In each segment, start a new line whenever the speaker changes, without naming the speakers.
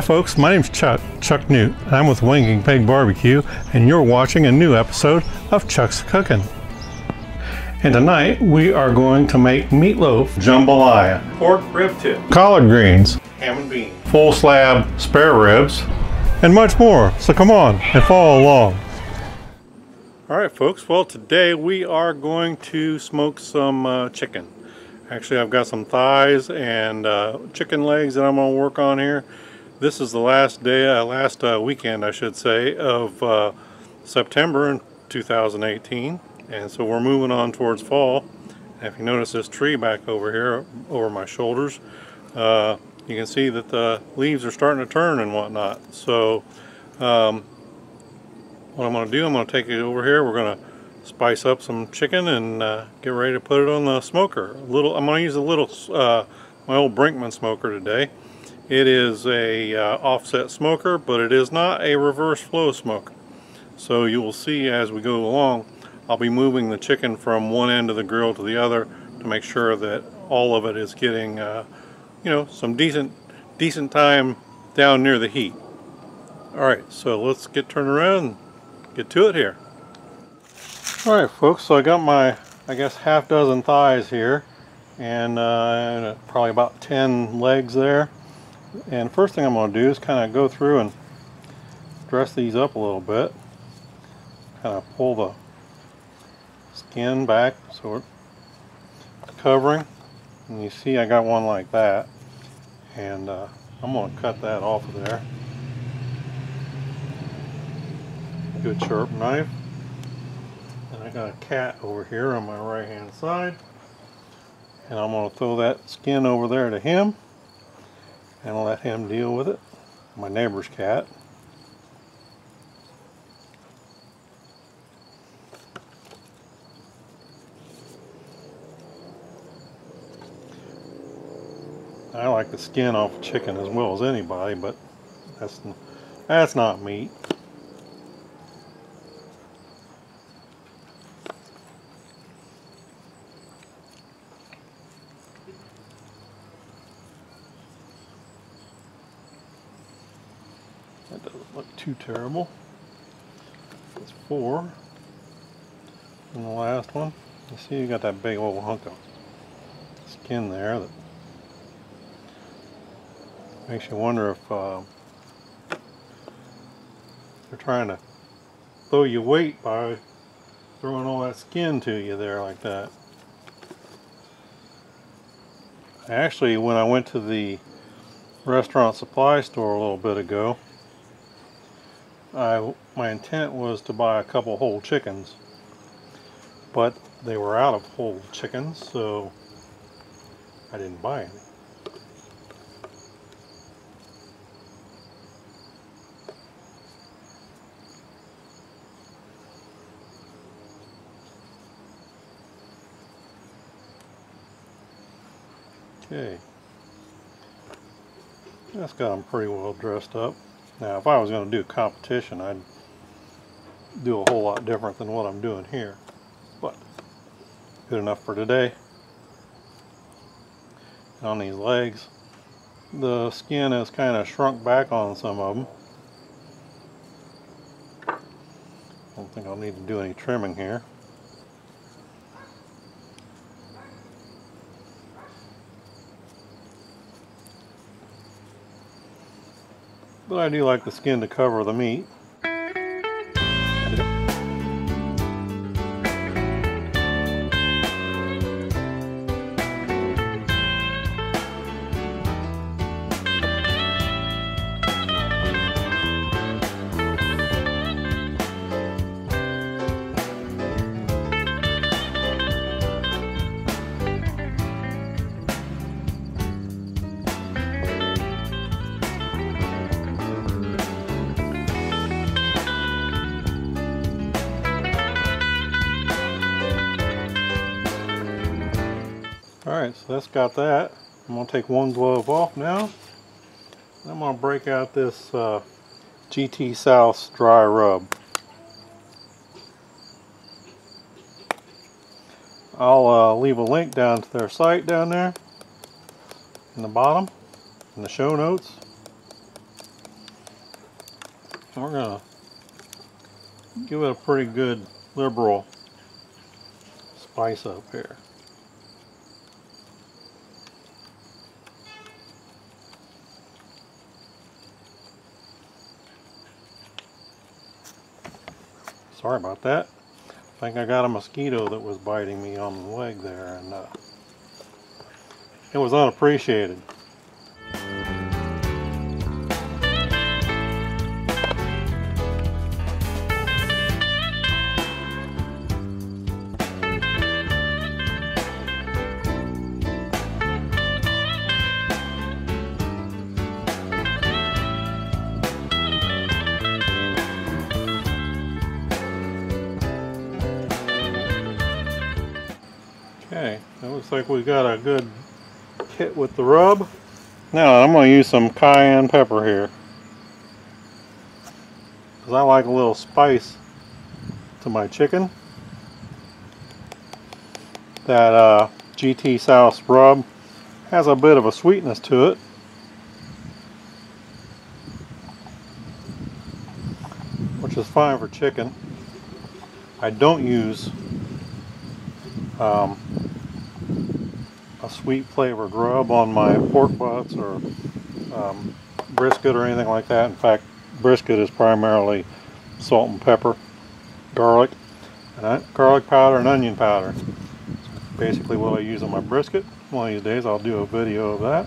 Hi folks, my name's Chuck, Chuck Nute, and I'm with Winking Pig Barbecue, and you're watching a new episode of Chuck's Cooking. And tonight we are going to make meatloaf jambalaya, pork rib tip, collard greens, ham and beans, full slab spare ribs, and much more. So come on and follow along. All right, folks. Well, today we are going to smoke some uh, chicken. Actually, I've got some thighs and uh, chicken legs that I'm going to work on here. This is the last day, uh, last uh, weekend, I should say, of uh, September in 2018. And so we're moving on towards fall. And if you notice this tree back over here, over my shoulders, uh, you can see that the leaves are starting to turn and whatnot. So um, what I'm going to do, I'm going to take it over here. We're going to spice up some chicken and uh, get ready to put it on the smoker. A little, I'm going to use a little, uh, my old Brinkmann smoker today. It is a uh, offset smoker, but it is not a reverse flow smoker. So you will see as we go along, I'll be moving the chicken from one end of the grill to the other to make sure that all of it is getting uh, you know, some decent, decent time down near the heat. Alright, so let's get turned around get to it here. Alright folks, so I got my, I guess, half dozen thighs here and uh, probably about 10 legs there. And first thing I'm going to do is kind of go through and dress these up a little bit. Kind of pull the skin back so it's covering. And you see I got one like that. And uh, I'm going to cut that off of there. Good sharp knife. And I got a cat over here on my right hand side. And I'm going to throw that skin over there to him and let him deal with it my neighbor's cat I like the skin off chicken as well as anybody, but that's that's not meat. That doesn't look too terrible. That's four. And the last one, you see you got that big old hunk of skin there that Makes you wonder if uh, they're trying to throw you weight by throwing all that skin to you there like that. Actually, when I went to the restaurant supply store a little bit ago, I my intent was to buy a couple whole chickens, but they were out of whole chickens, so I didn't buy any. Okay. That's got them pretty well dressed up. Now if I was going to do competition I'd do a whole lot different than what I'm doing here. But good enough for today. on these legs the skin has kind of shrunk back on some of them. I don't think I'll need to do any trimming here. But I do like the skin to cover the meat. Alright, so that's got that. I'm going to take one glove off now. I'm going to break out this uh, GT South dry rub. I'll uh, leave a link down to their site down there in the bottom in the show notes. We're going to give it a pretty good liberal spice up here. Sorry about that. I think I got a mosquito that was biting me on the leg there and uh, it was unappreciated. Like we got a good hit with the rub. Now I'm going to use some cayenne pepper here. Because I like a little spice to my chicken. That uh, GT Sauce rub has a bit of a sweetness to it. Which is fine for chicken. I don't use um, sweet flavor rub on my pork butts or um, brisket or anything like that. In fact, brisket is primarily salt and pepper, garlic, and garlic powder and onion powder. basically what I use on my brisket. One of these days I'll do a video of that.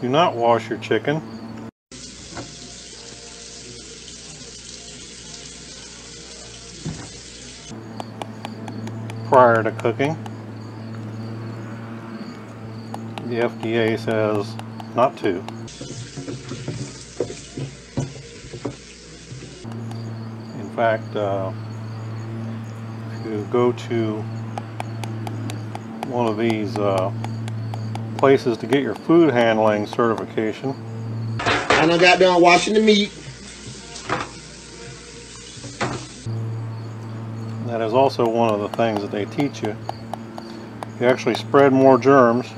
Do not wash your chicken. Prior to cooking. The FDA says not to. In fact, uh, if you go to one of these uh, places to get your food handling certification.
And I got done washing the meat.
Also one of the things that they teach you. You actually spread more germs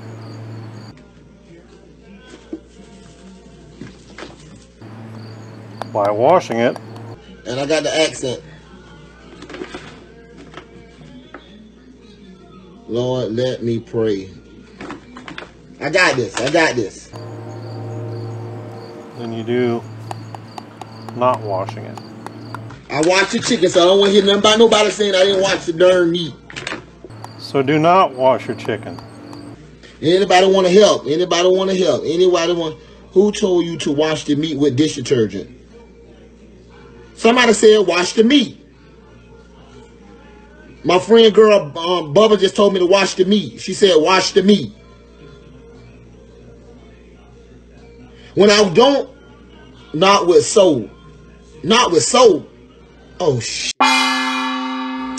by washing it.
And I got the accent. Lord, let me pray. I got this. I got this.
Than you do not washing it.
I watch the chicken, so I don't want to hear nothing about nobody saying I didn't watch the darn meat.
So do not wash your chicken.
Anybody want to help? Anybody want to help? Anybody want? Who told you to wash the meat with dish detergent? Somebody said wash the meat. My friend girl um, Bubba just told me to wash the meat. She said wash the meat. When I don't, not with soul, not with soul. Oh sh. I'm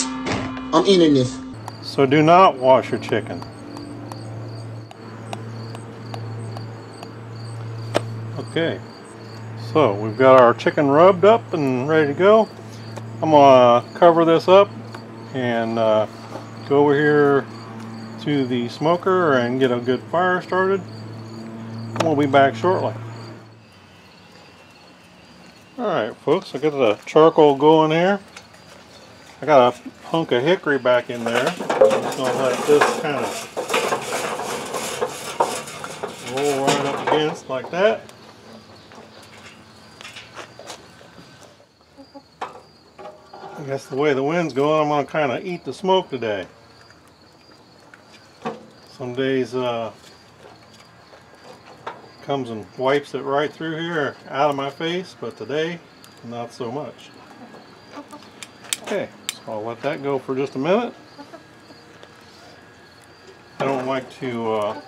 ending this.
So do not wash your chicken. Okay, so we've got our chicken rubbed up and ready to go. I'm gonna cover this up and uh, go over here to the smoker and get a good fire started. We'll be back shortly. Alright folks, I got the charcoal going here. I got a hunk of hickory back in there. I'm going to let this kind of roll right up against like that. I guess the way the wind's going, I'm going to kind of eat the smoke today. Some days uh, comes and wipes it right through here out of my face, but today, not so much. Okay, so I'll let that go for just a minute. I don't like to uh,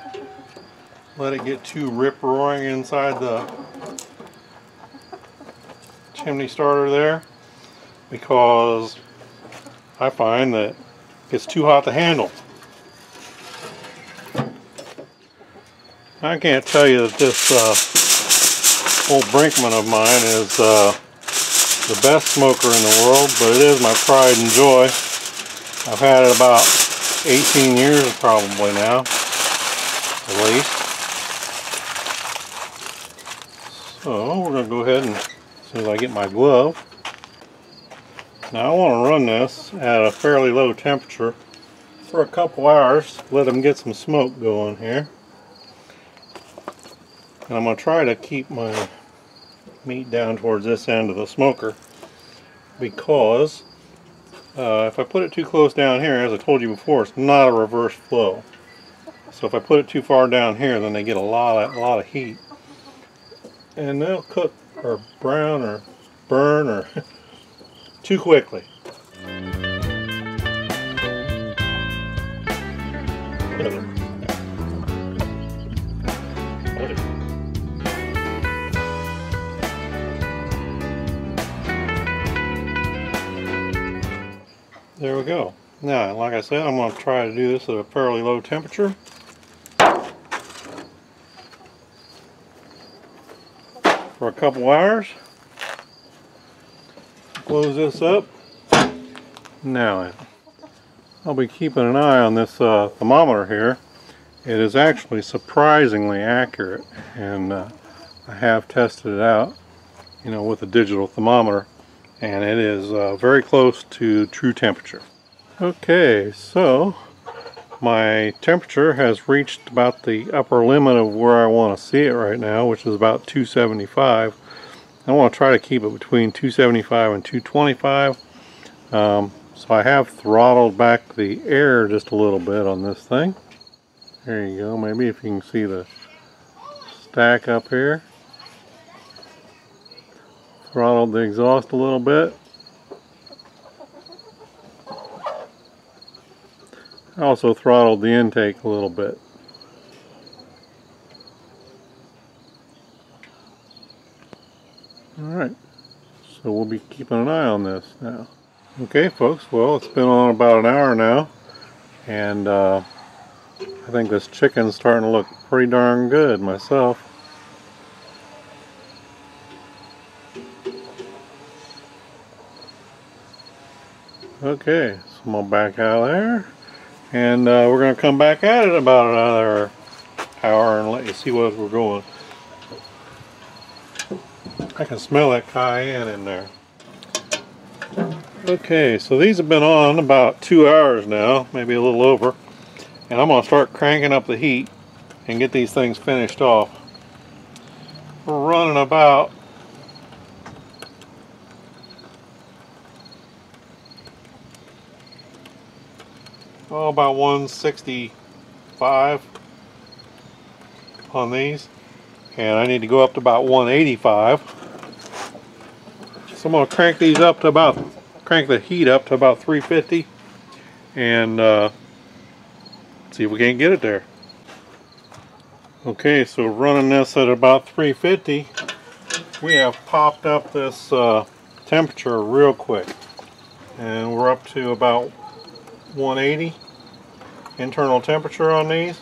let it get too rip-roaring inside the chimney starter there because I find that it's too hot to handle. I can't tell you that this uh, old Brinkmann of mine is uh, the best smoker in the world, but it is my pride and joy. I've had it about 18 years probably now, at least. So we're going to go ahead and, as soon as I get my glove, now I want to run this at a fairly low temperature for a couple hours, let them get some smoke going here. And I'm going to try to keep my meat down towards this end of the smoker because uh, if I put it too close down here, as I told you before, it's not a reverse flow. So if I put it too far down here, then they get a lot of, a lot of heat. And they'll cook or brown or burn or too quickly. There we go. Now, like I said, I'm going to try to do this at a fairly low temperature. For a couple hours. Close this up. Now, I'll be keeping an eye on this uh, thermometer here. It is actually surprisingly accurate and uh, I have tested it out, you know, with a digital thermometer and it is uh, very close to true temperature. Okay, so my temperature has reached about the upper limit of where I want to see it right now, which is about 275. I want to try to keep it between 275 and 225. Um, so I have throttled back the air just a little bit on this thing. There you go, maybe if you can see the stack up here throttled the exhaust a little bit. I also throttled the intake a little bit. Alright, so we'll be keeping an eye on this now. Okay folks, well it's been on about an hour now and uh, I think this chicken's starting to look pretty darn good myself. Okay, so I'm gonna back out of there, and uh, we're gonna come back at it about another hour and let you see where we're going. I can smell that cayenne in there. Okay, so these have been on about two hours now, maybe a little over, and I'm gonna start cranking up the heat and get these things finished off. We're running about oh, about 165 on these. And I need to go up to about 185 so I'm going to crank these up to about crank the heat up to about 350 and uh, see if we can't get it there. Okay so running this at about 350 we have popped up this uh, temperature real quick. And we're up to about 180 internal temperature on these.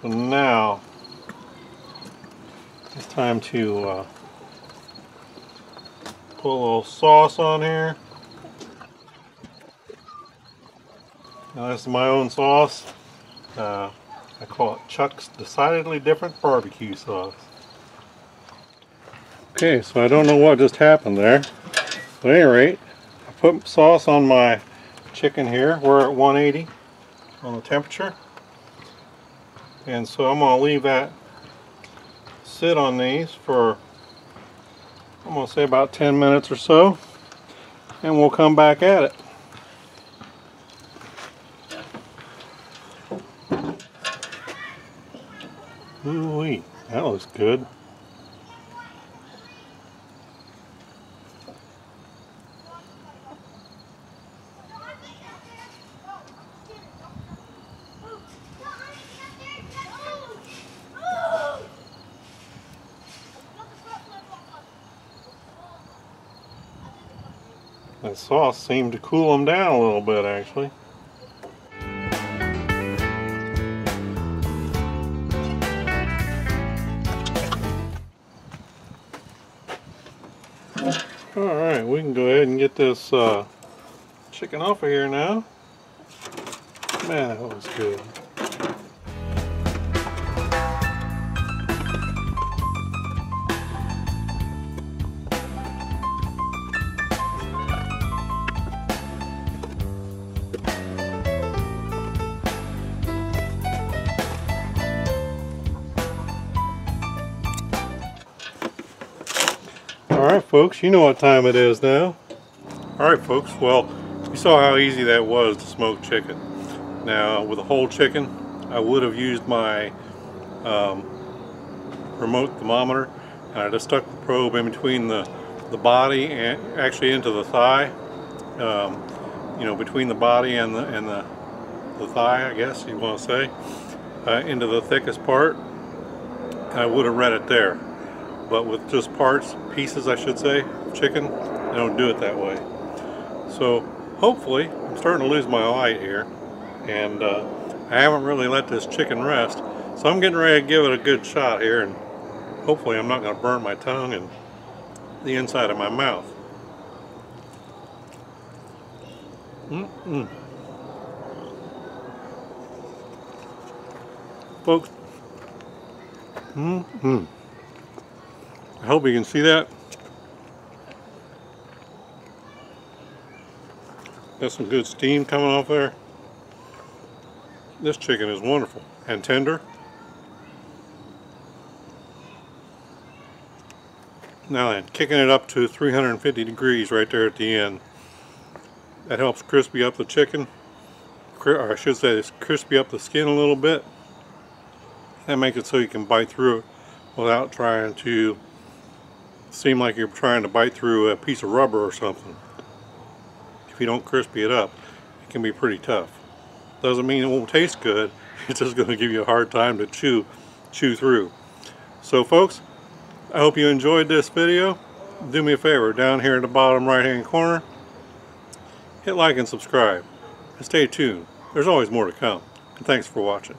So now it's time to uh, put a little sauce on here. Now this is my own sauce. Uh, I call it Chuck's Decidedly Different Barbecue Sauce. Okay, so I don't know what just happened there. At any rate, I put sauce on my chicken here. We're at 180 on the temperature. And so I'm going to leave that sit on these for I'm going to say about 10 minutes or so and we'll come back at it. Ooh, that looks good. Sauce seemed to cool them down a little bit actually. Alright, we can go ahead and get this uh, chicken off of here now. Man, that was good. Folks, you know what time it is now. Alright folks, well, you saw how easy that was to smoke chicken. Now, with a whole chicken, I would have used my um, remote thermometer, and I just stuck the probe in between the, the body and actually into the thigh. Um, you know, between the body and the, and the, the thigh, I guess you want to say, uh, into the thickest part. I would have read it there but with just parts, pieces I should say, chicken, I don't do it that way. So hopefully, I'm starting to lose my light here, and uh, I haven't really let this chicken rest, so I'm getting ready to give it a good shot here, and hopefully I'm not going to burn my tongue and the inside of my mouth. Mm-mm. Folks, mm-mm. I hope you can see that. Got some good steam coming off there. This chicken is wonderful and tender. Now then, kicking it up to 350 degrees right there at the end. That helps crispy up the chicken. Or I should say, it's crispy up the skin a little bit. That makes it so you can bite through it without trying to seem like you're trying to bite through a piece of rubber or something. If you don't crispy it up, it can be pretty tough. Doesn't mean it won't taste good, it's just going to give you a hard time to chew, chew through. So folks, I hope you enjoyed this video. Do me a favor, down here in the bottom right hand corner, hit like and subscribe. And stay tuned. There's always more to come. And thanks for watching.